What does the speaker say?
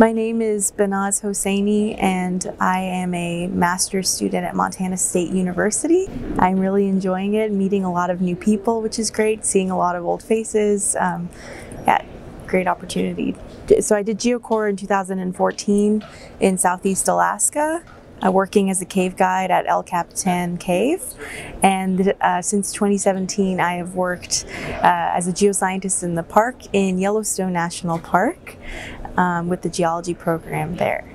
My name is Behnaz Hosseini and I am a master's student at Montana State University. I'm really enjoying it, meeting a lot of new people, which is great, seeing a lot of old faces. Um, yeah, great opportunity. So I did GeoCorps in 2014 in Southeast Alaska. Uh, working as a cave guide at El Capitan Cave. And uh, since 2017, I have worked uh, as a geoscientist in the park in Yellowstone National Park um, with the geology program there.